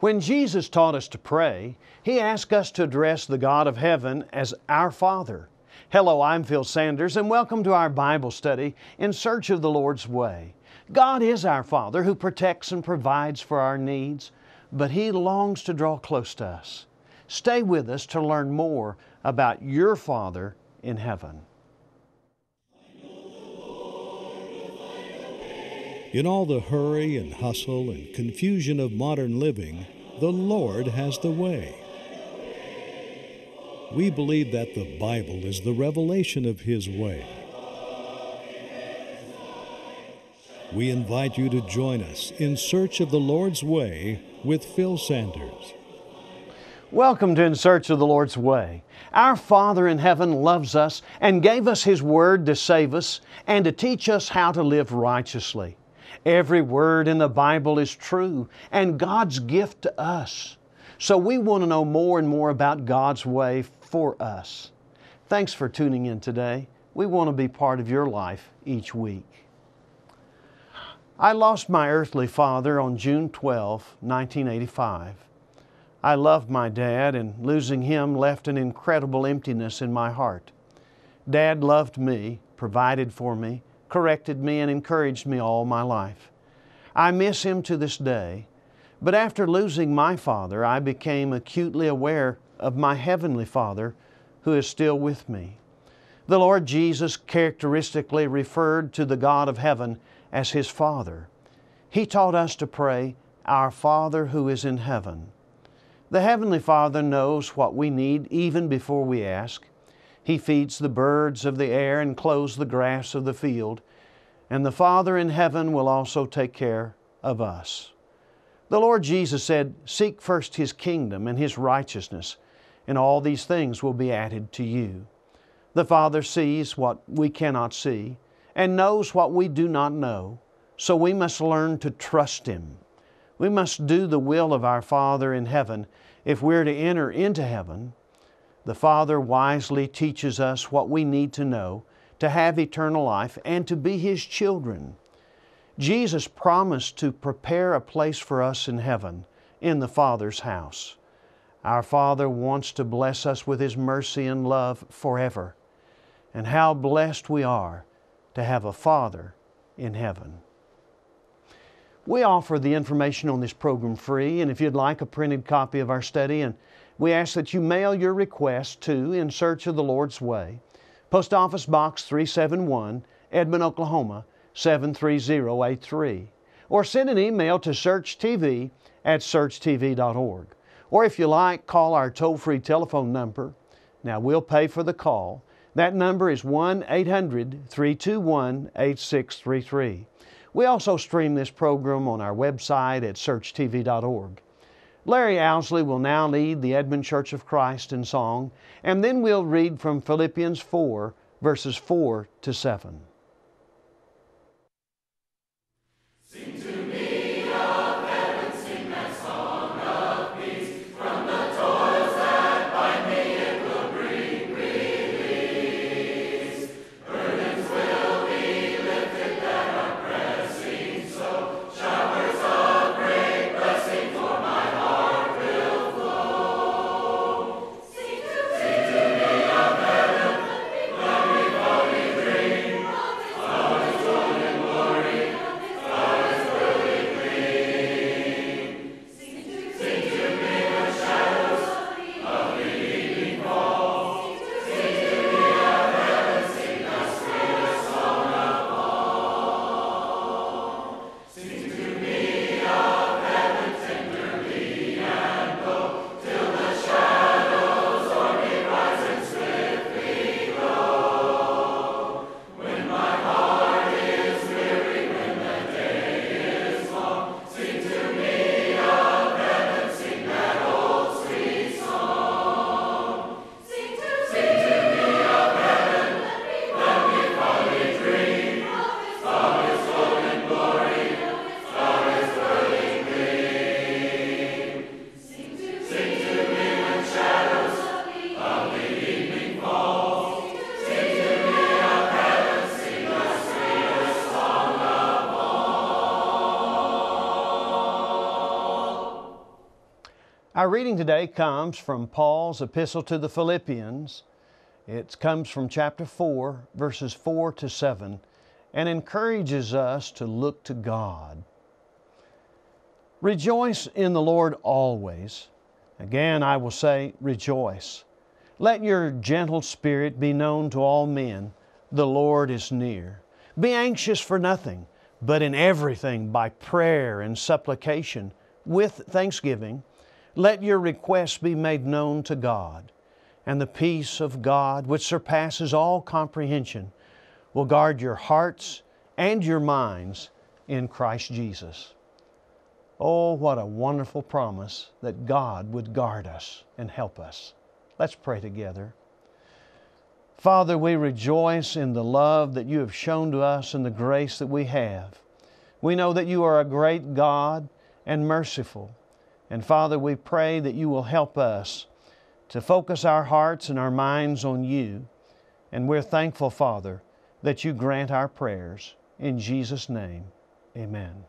When Jesus taught us to pray, He asked us to address the God of heaven as our Father. Hello, I'm Phil Sanders, and welcome to our Bible study in search of the Lord's way. God is our Father who protects and provides for our needs, but He longs to draw close to us. Stay with us to learn more about your Father in heaven. In all the hurry and hustle and confusion of modern living, the Lord has the way. We believe that the Bible is the revelation of His way. We invite you to join us in search of the Lord's way with Phil Sanders. Welcome to In Search of the Lord's Way. Our Father in heaven loves us and gave us His Word to save us and to teach us how to live righteously. Every word in the Bible is true and God's gift to us. So we want to know more and more about God's way for us. Thanks for tuning in today. We want to be part of your life each week. I lost my earthly father on June 12, 1985. I loved my dad, and losing him left an incredible emptiness in my heart. Dad loved me, provided for me, corrected me and encouraged me all my life. I miss him to this day, but after losing my father, I became acutely aware of my heavenly Father who is still with me. The Lord Jesus characteristically referred to the God of heaven as His Father. He taught us to pray, Our Father who is in heaven. The Heavenly Father knows what we need even before we ask. He feeds the birds of the air and clothes the grass of the field. And the Father in heaven will also take care of us. The Lord Jesus said, Seek first His kingdom and His righteousness, and all these things will be added to you. The Father sees what we cannot see and knows what we do not know, so we must learn to trust Him. We must do the will of our Father in heaven if we're to enter into heaven the Father wisely teaches us what we need to know to have eternal life and to be His children. Jesus promised to prepare a place for us in heaven, in the Father's house. Our Father wants to bless us with His mercy and love forever. And how blessed we are to have a Father in heaven. We offer the information on this program free, and if you'd like a printed copy of our study and we ask that you mail your request to In Search of the Lord's Way, Post Office Box 371, Edmond, Oklahoma 73083, or send an email to searchtv at searchtv.org. Or if you like, call our toll free telephone number. Now we'll pay for the call. That number is 1 800 321 8633. We also stream this program on our website at searchtv.org. Larry Owsley will now lead the Edmond Church of Christ in song, and then we'll read from Philippians 4, verses 4 to 7. Reading today comes from Paul's epistle to the Philippians. It comes from chapter 4, verses 4 to 7, and encourages us to look to God. Rejoice in the Lord always. Again, I will say, rejoice. Let your gentle spirit be known to all men. The Lord is near. Be anxious for nothing, but in everything by prayer and supplication, with thanksgiving, let your requests be made known to God. And the peace of God, which surpasses all comprehension, will guard your hearts and your minds in Christ Jesus. Oh, what a wonderful promise that God would guard us and help us. Let's pray together. Father, we rejoice in the love that you have shown to us and the grace that we have. We know that you are a great God and merciful. And Father, we pray that you will help us to focus our hearts and our minds on you. And we're thankful, Father, that you grant our prayers. In Jesus' name, amen.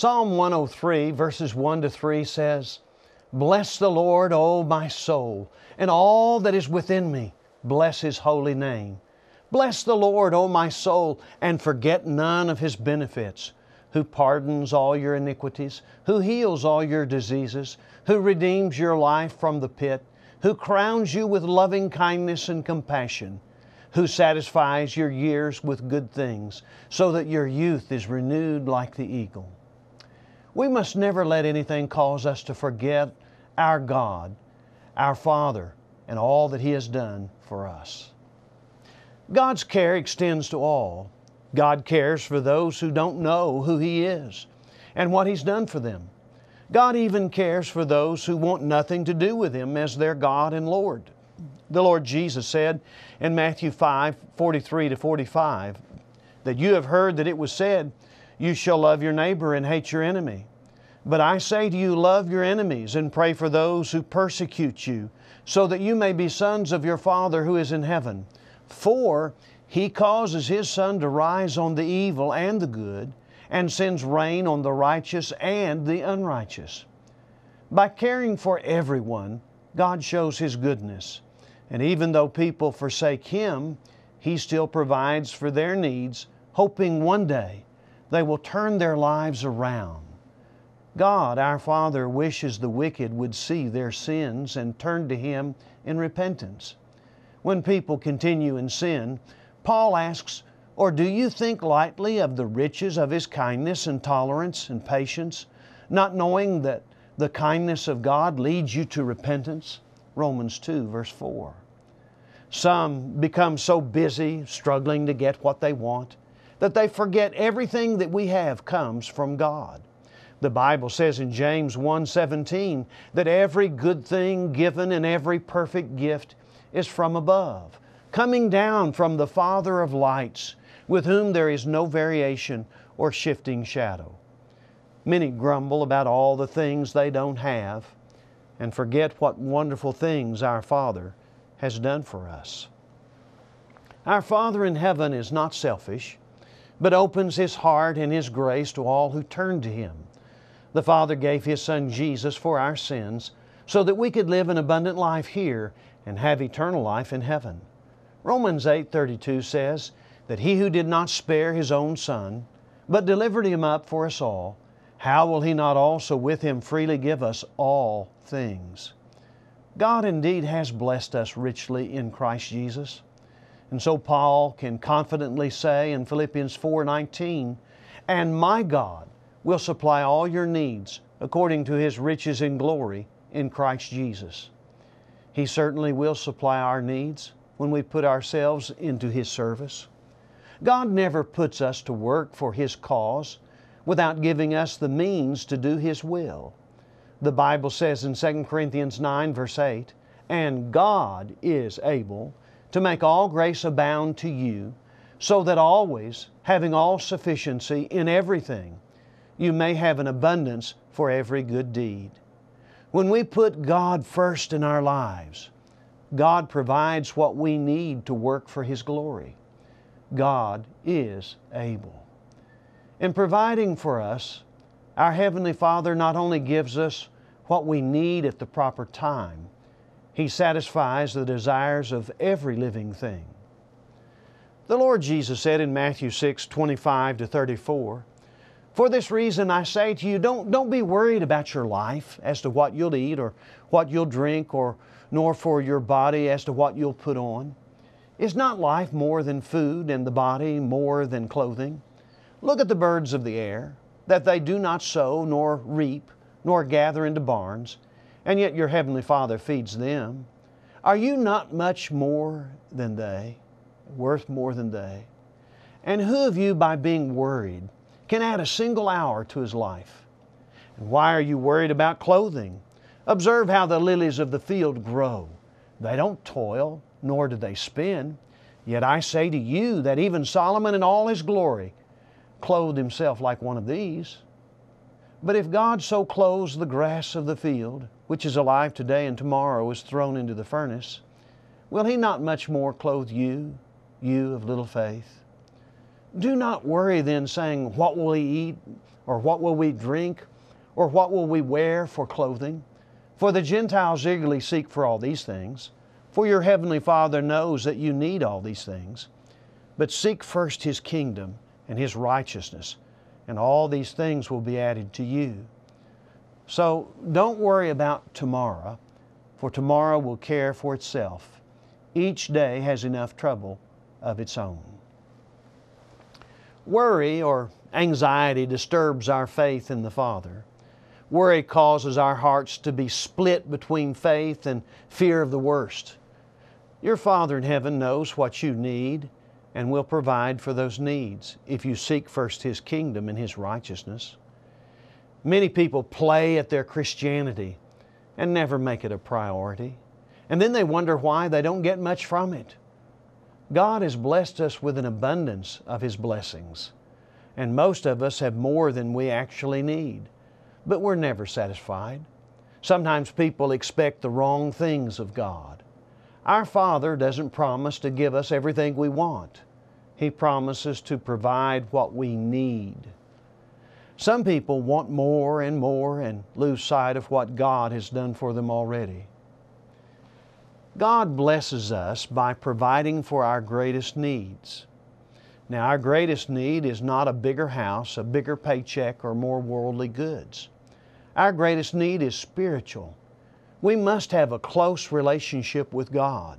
Psalm 103, verses 1 to 3 says, Bless the Lord, O my soul, and all that is within me. Bless His holy name. Bless the Lord, O my soul, and forget none of His benefits, who pardons all your iniquities, who heals all your diseases, who redeems your life from the pit, who crowns you with loving kindness and compassion, who satisfies your years with good things, so that your youth is renewed like the eagle. We must never let anything cause us to forget our God, our Father, and all that He has done for us. God's care extends to all. God cares for those who don't know who He is and what He's done for them. God even cares for those who want nothing to do with Him as their God and Lord. The Lord Jesus said in Matthew 5 43 to 45 that you have heard that it was said, You shall love your neighbor and hate your enemy. But I say to you, love your enemies and pray for those who persecute you, so that you may be sons of your Father who is in heaven. For He causes His sun to rise on the evil and the good, and sends rain on the righteous and the unrighteous. By caring for everyone, God shows His goodness. And even though people forsake Him, He still provides for their needs, hoping one day they will turn their lives around. God, our Father, wishes the wicked would see their sins and turn to Him in repentance. When people continue in sin, Paul asks, Or do you think lightly of the riches of His kindness and tolerance and patience, not knowing that the kindness of God leads you to repentance? Romans 2, verse 4. Some become so busy struggling to get what they want that they forget everything that we have comes from God. The Bible says in James 1:17 that every good thing given and every perfect gift is from above, coming down from the Father of lights, with whom there is no variation or shifting shadow. Many grumble about all the things they don't have and forget what wonderful things our Father has done for us. Our Father in heaven is not selfish, but opens His heart and His grace to all who turn to Him. The Father gave His Son Jesus for our sins so that we could live an abundant life here and have eternal life in heaven. Romans 8:32 says that he who did not spare his own son, but delivered him up for us all, how will he not also with him freely give us all things? God indeed has blessed us richly in Christ Jesus. And so Paul can confidently say in Philippians 4:19, "And my God will supply all your needs according to his riches in glory in Christ Jesus." He certainly will supply our needs when we put ourselves into His service. God never puts us to work for His cause without giving us the means to do His will. The Bible says in 2 Corinthians 9, verse 8, And God is able to make all grace abound to you, so that always, having all sufficiency in everything, you may have an abundance for every good deed. When we put God first in our lives, God provides what we need to work for His glory. God is able. In providing for us, our Heavenly Father not only gives us what we need at the proper time, He satisfies the desires of every living thing. The Lord Jesus said in Matthew 6 25 to 34, For this reason I say to you, don't, don't be worried about your life as to what you'll eat or what you'll drink, or nor for your body as to what you'll put on. Is not life more than food, and the body more than clothing? Look at the birds of the air, that they do not sow, nor reap, nor gather into barns, and yet your heavenly Father feeds them. Are you not much more than they, worth more than they? And who of you, by being worried, can add a single hour to his life? And why are you worried about clothing? Observe how the lilies of the field grow. They don't toil, nor do they spin. Yet I say to you that even Solomon in all his glory clothed himself like one of these. But if God so clothes the grass of the field, which is alive today and tomorrow is thrown into the furnace, will He not much more clothe you, you of little faith? Do not worry then, saying, What will we eat? Or what will we drink? Or what will we wear for clothing? For the Gentiles eagerly seek for all these things. For your heavenly Father knows that you need all these things. But seek first His kingdom and His righteousness, and all these things will be added to you. So don't worry about tomorrow, for tomorrow will care for itself. Each day has enough trouble of its own. Worry or anxiety disturbs our faith in the Father. Worry causes our hearts to be split between faith and fear of the worst. Your Father in heaven knows what you need and will provide for those needs if you seek first His kingdom and His righteousness. Many people play at their Christianity and never make it a priority. And then they wonder why they don't get much from it. God has blessed us with an abundance of His blessings, and most of us have more than we actually need, but we're never satisfied. Sometimes people expect the wrong things of God. Our Father doesn't promise to give us everything we want. He promises to provide what we need. Some people want more and more and lose sight of what God has done for them already. God blesses us by providing for our greatest needs. Now, our greatest need is not a bigger house, a bigger paycheck, or more worldly goods. Our greatest need is spiritual. We must have a close relationship with God.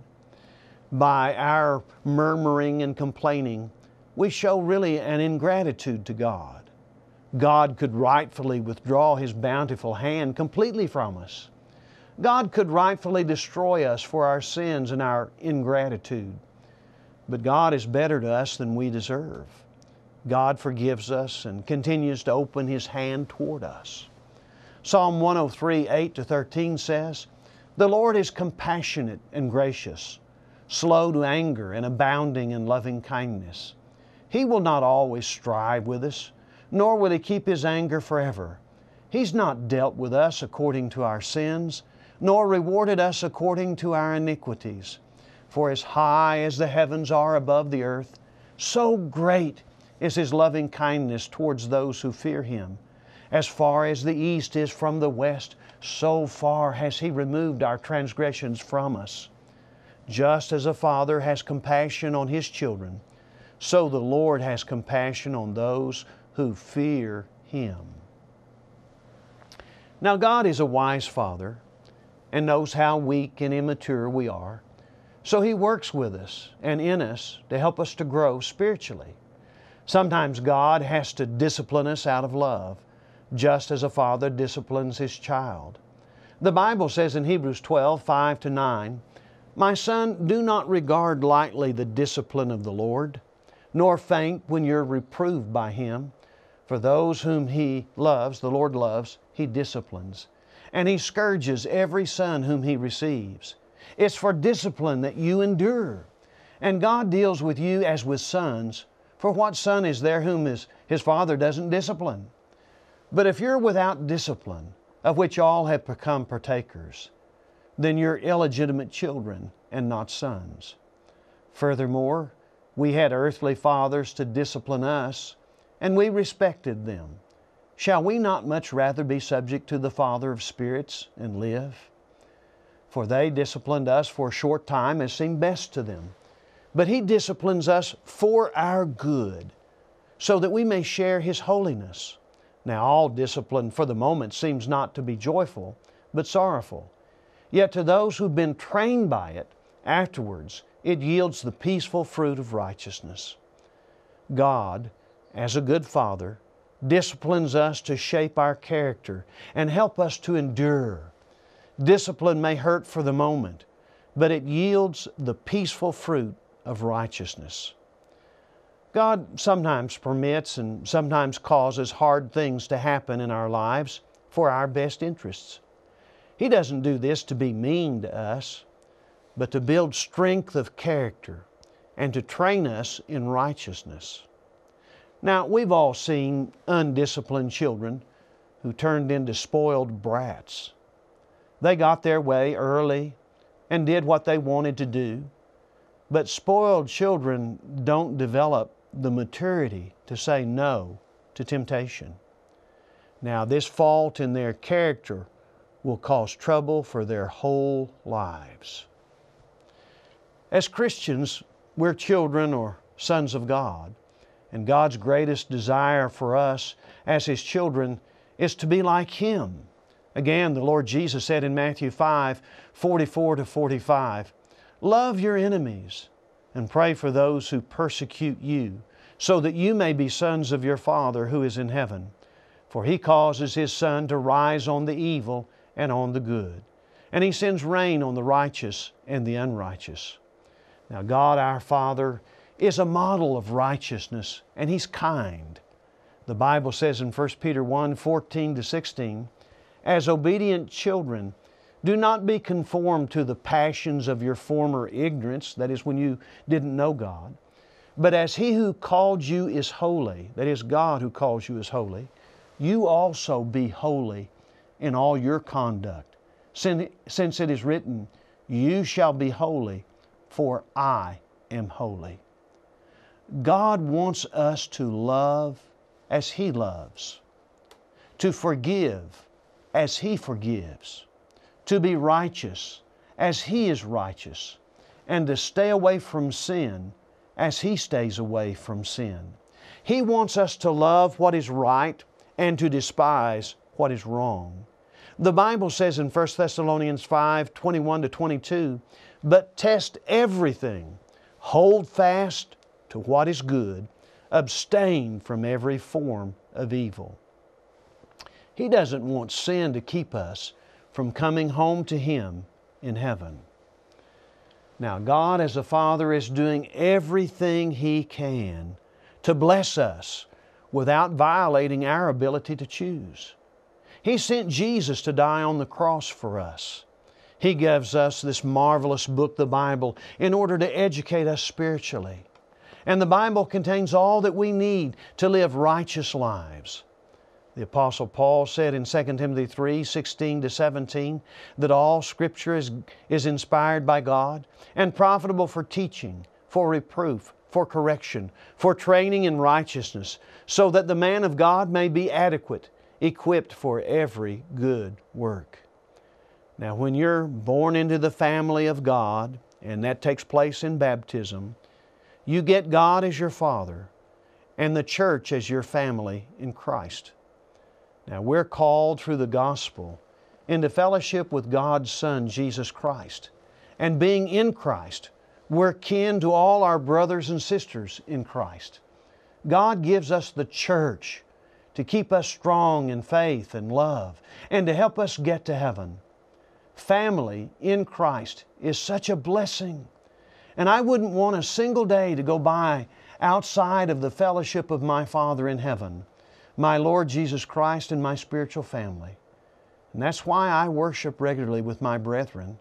By our murmuring and complaining, we show really an ingratitude to God. God could rightfully withdraw His bountiful hand completely from us. God could rightfully destroy us for our sins and our ingratitude. But God is better to us than we deserve. God forgives us and continues to open His hand toward us. Psalm 103, 8 to 13 says, The Lord is compassionate and gracious, slow to anger and abounding in loving kindness. He will not always strive with us, nor will He keep His anger forever. He's not dealt with us according to our sins, nor rewarded us according to our iniquities. For as high as the heavens are above the earth, so great is His loving kindness towards those who fear Him. As far as the east is from the west, so far has He removed our transgressions from us. Just as a father has compassion on his children, so the Lord has compassion on those who fear Him. Now, God is a wise Father and knows how weak and immature we are. So He works with us and in us to help us to grow spiritually. Sometimes God has to discipline us out of love, just as a father disciplines his child. The Bible says in Hebrews 12 5 to 9, My son, do not regard lightly the discipline of the Lord, nor faint when you're reproved by Him. For those whom He loves, the Lord loves, He disciplines. And He scourges every son whom He receives. It's for discipline that you endure. And God deals with you as with sons. For what son is there whom his, his father doesn't discipline? But if you're without discipline, of which all have become partakers, then you're illegitimate children and not sons. Furthermore, we had earthly fathers to discipline us, and we respected them. Shall we not much rather be subject to the Father of spirits and live? For they disciplined us for a short time as seemed best to them. But He disciplines us for our good, so that we may share His holiness. Now, all discipline for the moment seems not to be joyful, but sorrowful. Yet to those who've been trained by it, afterwards it yields the peaceful fruit of righteousness. God, as a good Father, disciplines us to shape our character and help us to endure. Discipline may hurt for the moment, but it yields the peaceful fruit of righteousness. God sometimes permits and sometimes causes hard things to happen in our lives for our best interests. He doesn't do this to be mean to us, but to build strength of character and to train us in righteousness. Now, we've all seen undisciplined children who turned into spoiled brats. They got their way early and did what they wanted to do, but spoiled children don't develop the maturity to say no to temptation. Now, this fault in their character will cause trouble for their whole lives. As Christians, we're children or sons of God, and God's greatest desire for us as His children is to be like Him. Again, the Lord Jesus said in Matthew 5 44 to 45, Love your enemies and pray for those who persecute you, so that you may be sons of your Father who is in heaven. For He causes His sun to rise on the evil and on the good, and He sends rain on the righteous and the unrighteous. Now, God our Father is a model of righteousness, and He's kind. The Bible says in 1 Peter 1 14 to 16, As obedient children, do not be conformed to the passions of your former ignorance, that is, when you didn't know God. But as He who called you is holy, that is, God who calls you is holy, you also be holy in all your conduct. Since it is written, You shall be holy, for I am holy. God wants us to love as He loves, to forgive as He forgives to be righteous as He is righteous, and to stay away from sin as He stays away from sin. He wants us to love what is right and to despise what is wrong. The Bible says in 1 Thessalonians 5 21 to 22, but test everything, hold fast to what is good, abstain from every form of evil. He doesn't want sin to keep us from coming home to Him in heaven. Now, God as a Father is doing everything He can to bless us without violating our ability to choose. He sent Jesus to die on the cross for us. He gives us this marvelous book, the Bible, in order to educate us spiritually. And the Bible contains all that we need to live righteous lives. The Apostle Paul said in 2 Timothy 3 16 to 17 that all Scripture is, is inspired by God and profitable for teaching, for reproof, for correction, for training in righteousness, so that the man of God may be adequate, equipped for every good work. Now, when you're born into the family of God, and that takes place in baptism, you get God as your Father and the church as your family in Christ. Now, we're called through the gospel into fellowship with God's Son, Jesus Christ. And being in Christ, we're kin to all our brothers and sisters in Christ. God gives us the church to keep us strong in faith and love and to help us get to heaven. Family in Christ is such a blessing. And I wouldn't want a single day to go by outside of the fellowship of my Father in heaven my Lord Jesus Christ and my spiritual family. And that's why I worship regularly with my brethren.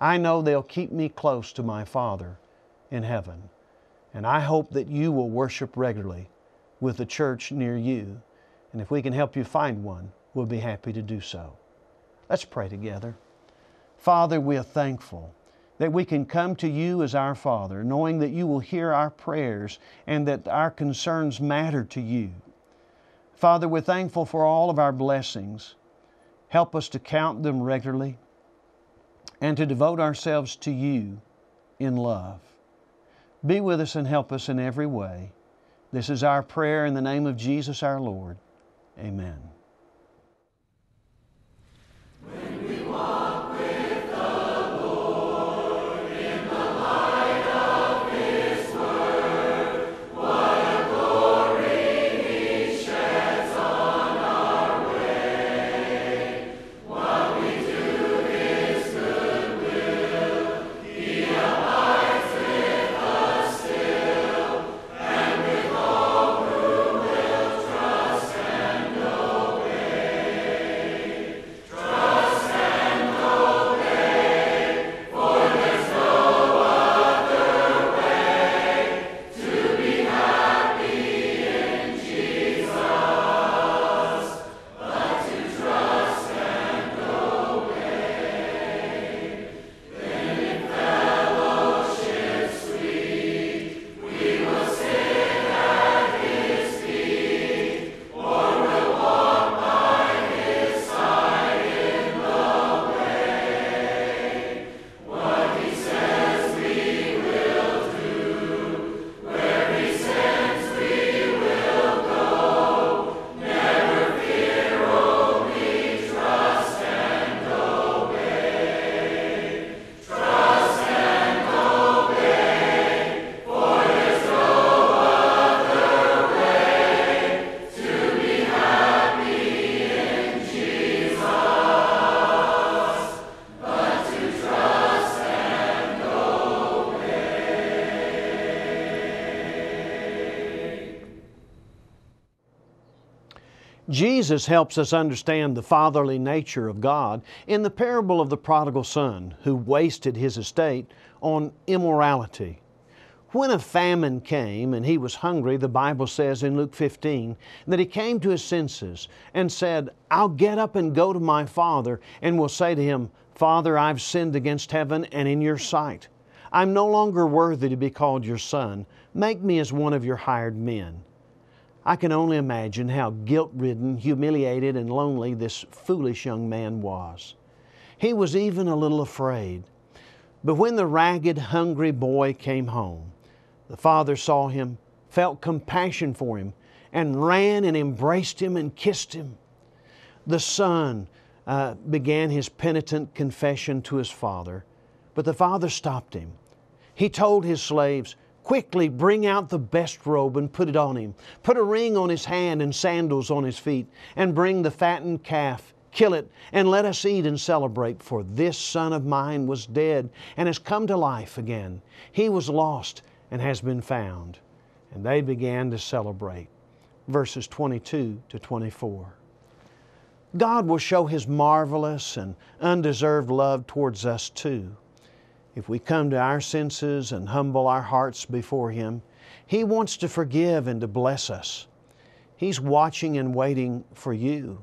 I know they'll keep me close to my Father in heaven. And I hope that you will worship regularly with the church near you. And if we can help you find one, we'll be happy to do so. Let's pray together. Father, we are thankful that we can come to you as our Father, knowing that you will hear our prayers and that our concerns matter to you. Father, we're thankful for all of our blessings. Help us to count them regularly and to devote ourselves to you in love. Be with us and help us in every way. This is our prayer in the name of Jesus our Lord. Amen. Jesus helps us understand the fatherly nature of God in the parable of the prodigal son who wasted his estate on immorality. When a famine came and he was hungry, the Bible says in Luke 15 that he came to his senses and said, I'll get up and go to my father and will say to him, Father, I've sinned against heaven and in your sight. I'm no longer worthy to be called your son. Make me as one of your hired men. I can only imagine how guilt ridden, humiliated, and lonely this foolish young man was. He was even a little afraid. But when the ragged, hungry boy came home, the father saw him, felt compassion for him, and ran and embraced him and kissed him. The son uh, began his penitent confession to his father, but the father stopped him. He told his slaves, Quickly bring out the best robe and put it on him. Put a ring on his hand and sandals on his feet, and bring the fattened calf. Kill it, and let us eat and celebrate, for this son of mine was dead and has come to life again. He was lost and has been found. And they began to celebrate. Verses 22 to 24. God will show His marvelous and undeserved love towards us too if we come to our senses and humble our hearts before Him, He wants to forgive and to bless us. He's watching and waiting for you.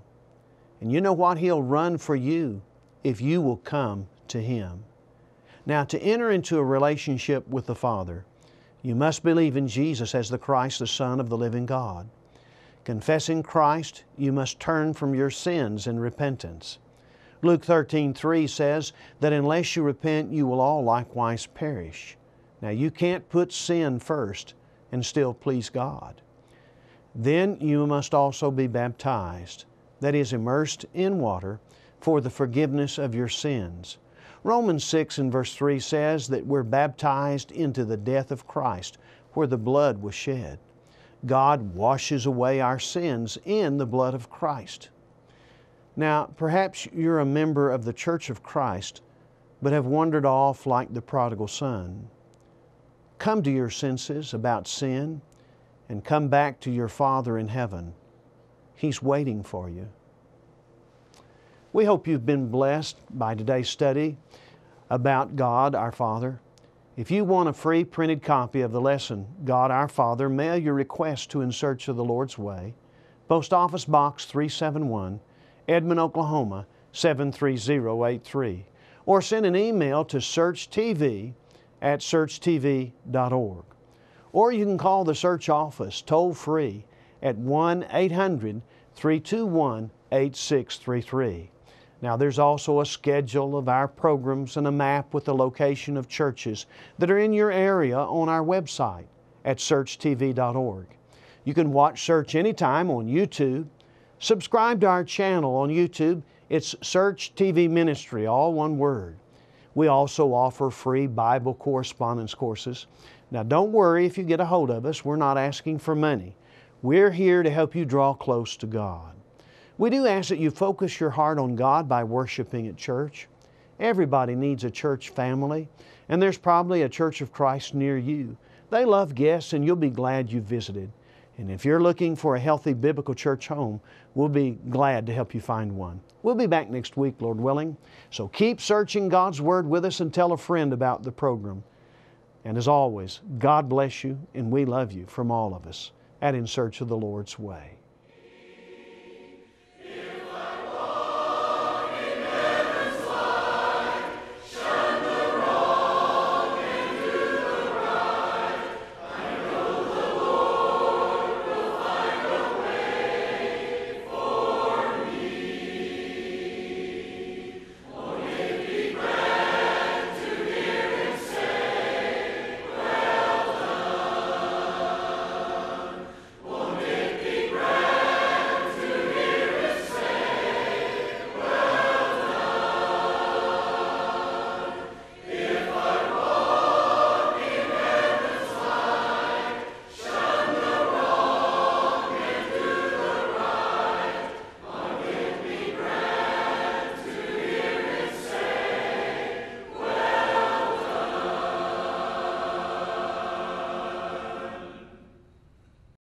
And you know what? He'll run for you if you will come to Him. Now, to enter into a relationship with the Father, you must believe in Jesus as the Christ, the Son of the living God. Confessing Christ, you must turn from your sins in repentance. Luke 13, 3 says that unless you repent, you will all likewise perish. Now, you can't put sin first and still please God. Then you must also be baptized, that is, immersed in water for the forgiveness of your sins. Romans 6 and verse 3 says that we're baptized into the death of Christ, where the blood was shed. God washes away our sins in the blood of Christ. Now, perhaps you're a member of the Church of Christ, but have wandered off like the prodigal son. Come to your senses about sin and come back to your Father in heaven. He's waiting for you. We hope you've been blessed by today's study about God our Father. If you want a free printed copy of the lesson, God our Father, mail your request to In Search of the Lord's Way, Post Office Box 371, Edmond, Oklahoma 73083, or send an email to searchtv at searchtv.org. Or you can call the search office toll free at 1 800 321 8633. Now, there's also a schedule of our programs and a map with the location of churches that are in your area on our website at searchtv.org. You can watch Search anytime on YouTube. Subscribe to our channel on YouTube. It's Search TV Ministry, all one word. We also offer free Bible correspondence courses. Now, don't worry if you get a hold of us, we're not asking for money. We're here to help you draw close to God. We do ask that you focus your heart on God by worshiping at church. Everybody needs a church family, and there's probably a Church of Christ near you. They love guests, and you'll be glad you visited. And if you're looking for a healthy biblical church home, we'll be glad to help you find one. We'll be back next week, Lord willing. So keep searching God's Word with us and tell a friend about the program. And as always, God bless you, and we love you from all of us at In Search of the Lord's Way.